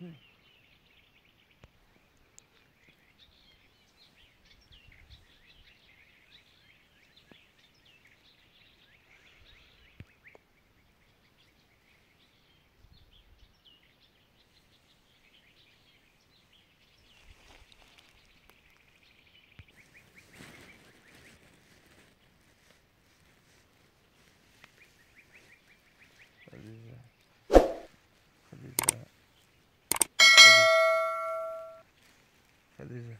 Hmm. Khadija.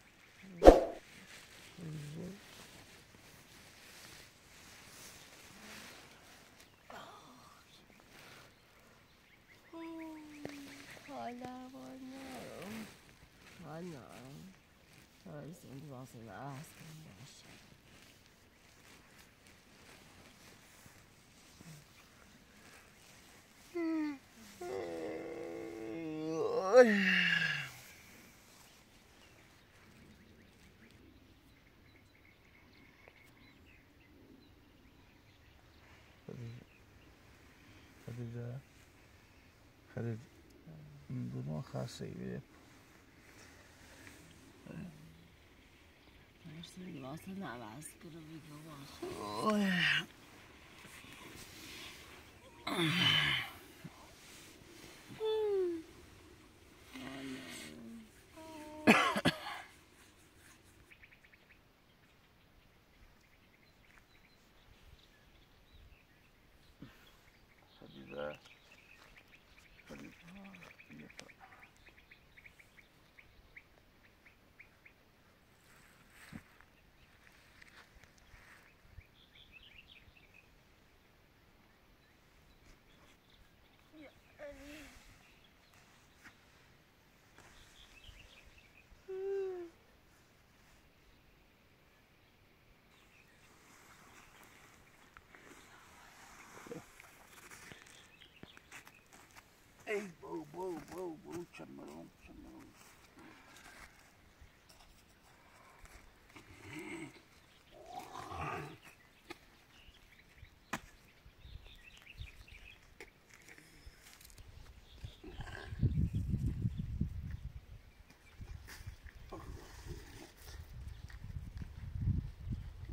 Khadija. Hala varmıyorum. Anam. Öylesiniz olsun aslında. Khadija. save. Esse negócio da máscara me deu uma... Só dizer... Só dizer...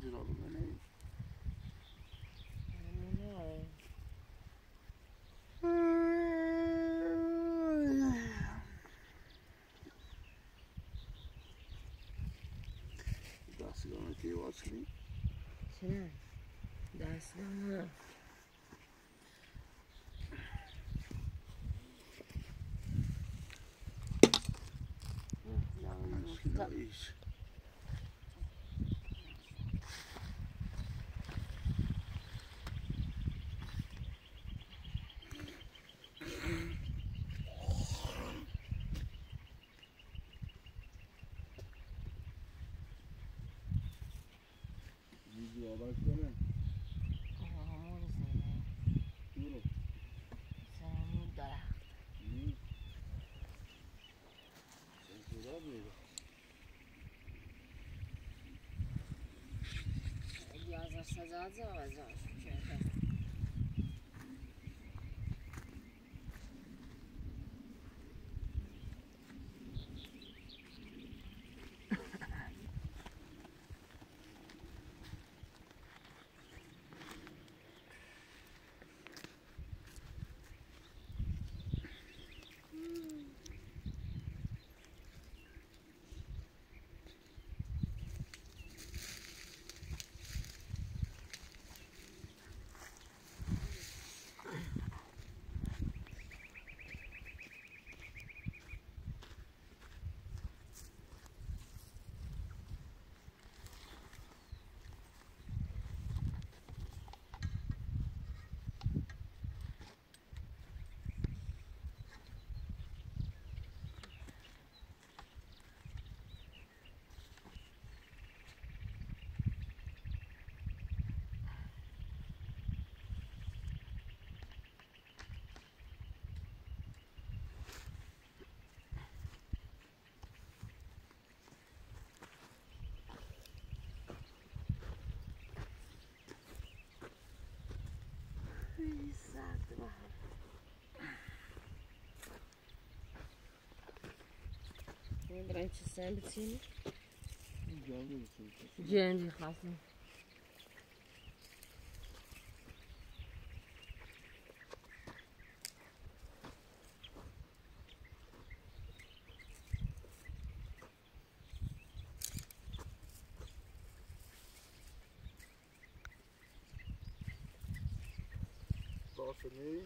did all my names? That's going to kill us, me. Yeah, That's going to. Hamur sana. Yürü. Sana mudara. Hı. Sen zaten Exato, Lembrante sempre, sim. Jandy, sim. Jandy, assim. all for me.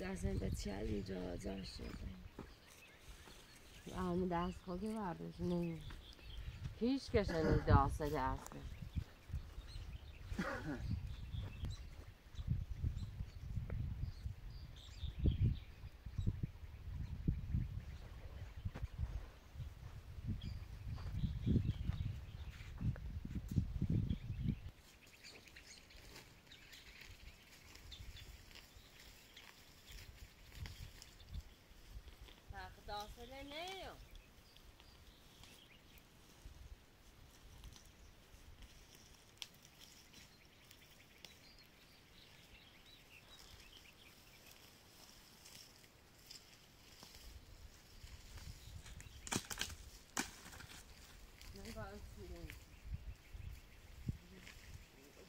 دستم به چل اینجا آزار شده. همون دست خاکی برداشت. نه. پیش کشن داسته دسته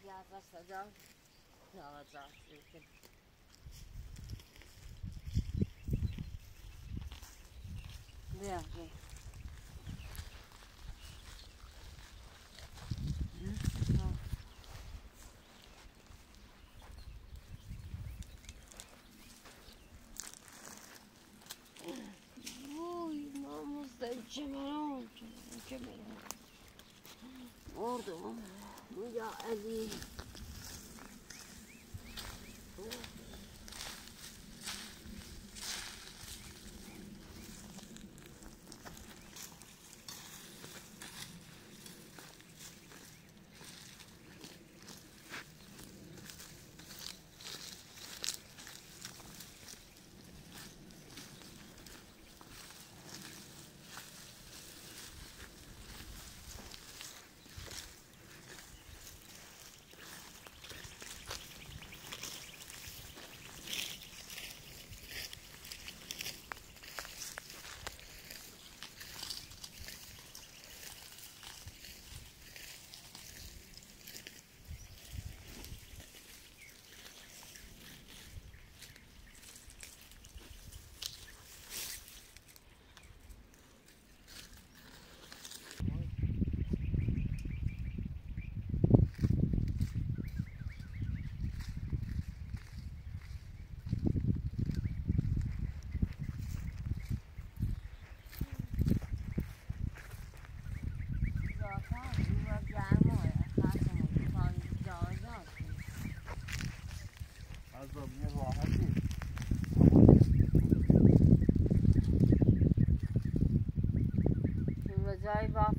Ja, was war das? Ja, was war das? Ja, ja. Tủ đồ, tủ? galiba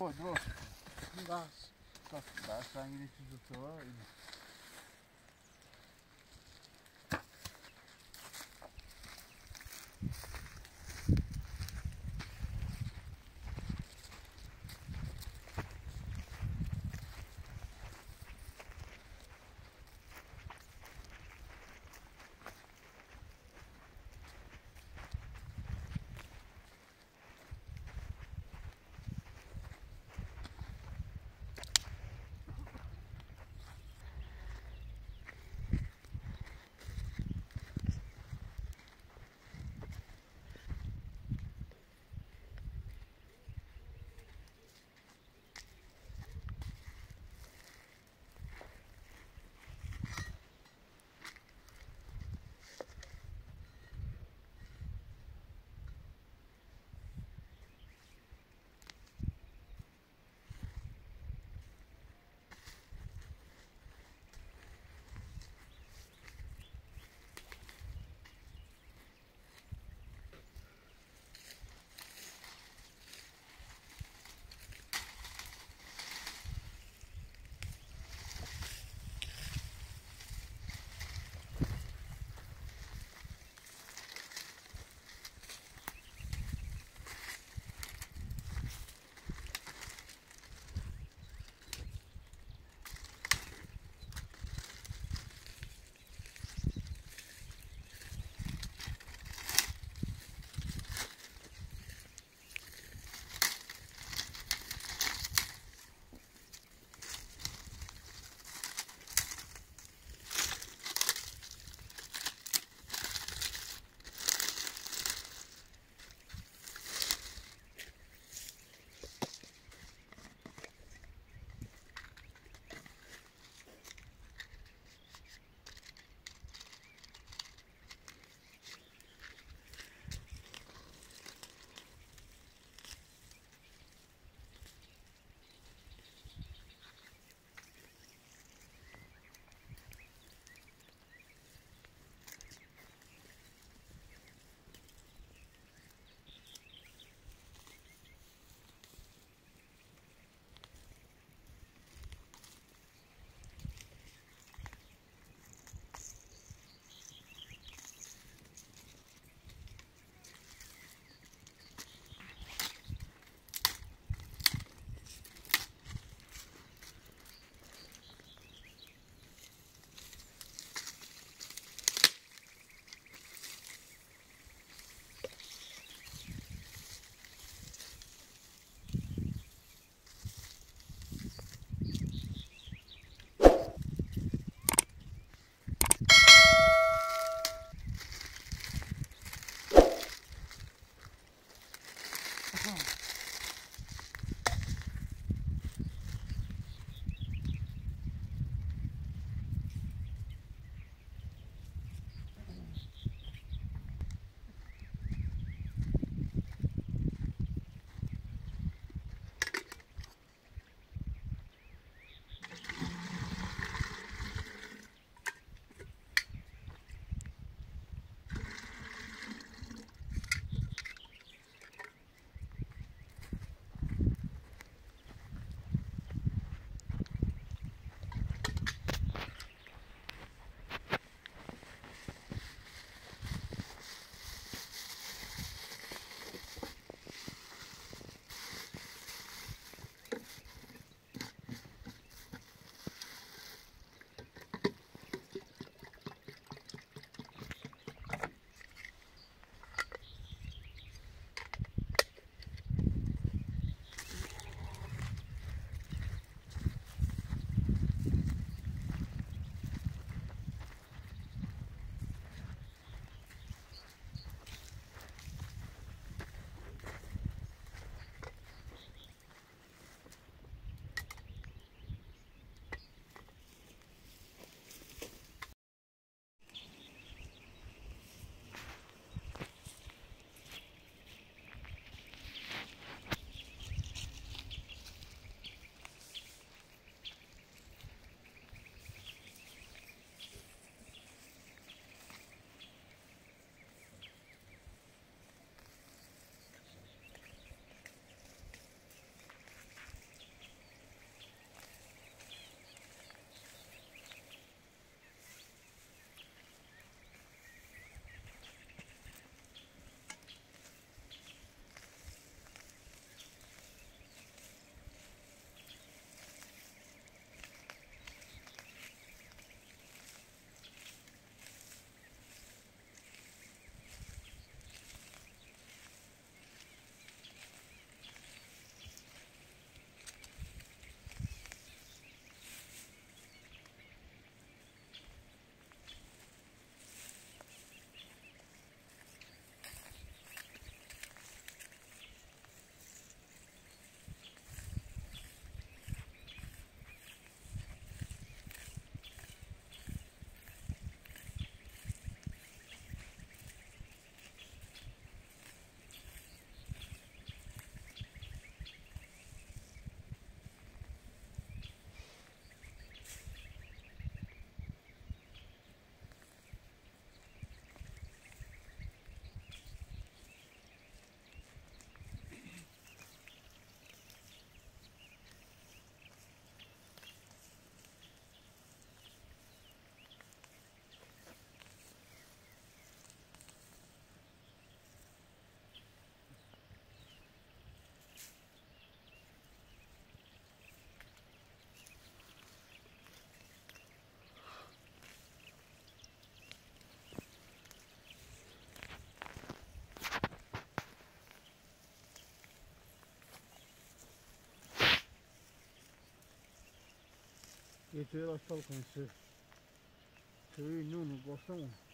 Pô, Dro. Não dá. Dá sangue nesse doutor. Oh. e ter a sua alcance. Seu inúno, gostamos.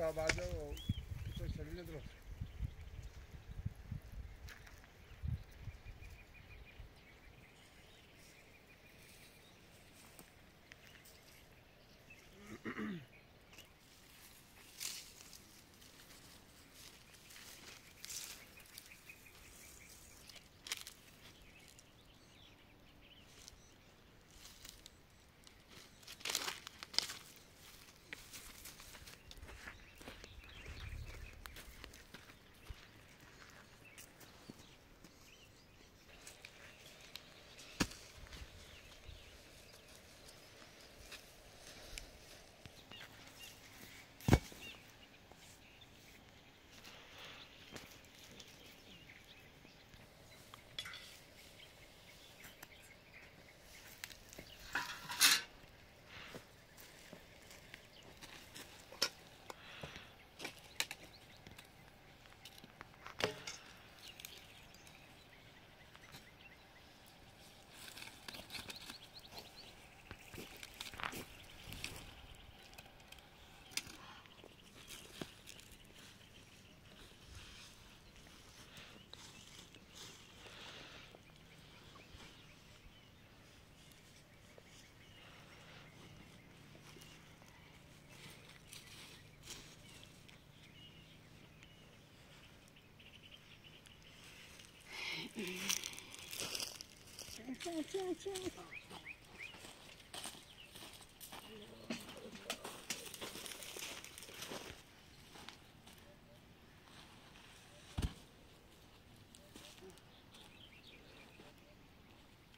साहब आ जाओ तो शरीर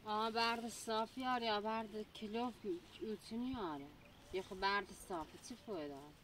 آه برد صاف یار یا برد کلوف می‌تونی یاره یه خب برد صافی چی فایده؟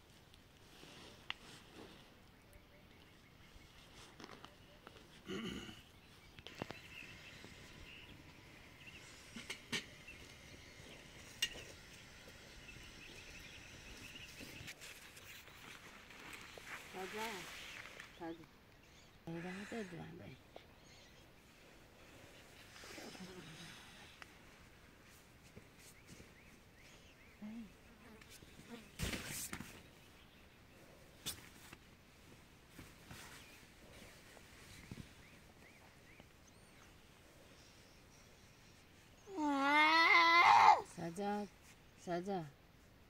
سادة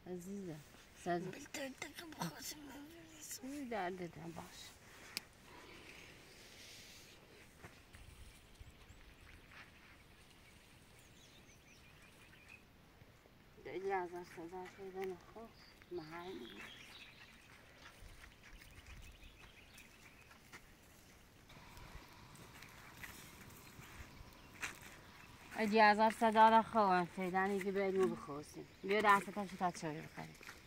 عزيزة سادة. بنت عندك بخاص لا عندك عباش دعي لي عزار سادة عشان أنا ما هاي اجازه صدا را خواهم فعلا اینکه بریم بخواستیم بیا دستتم شکر چایی بخوریم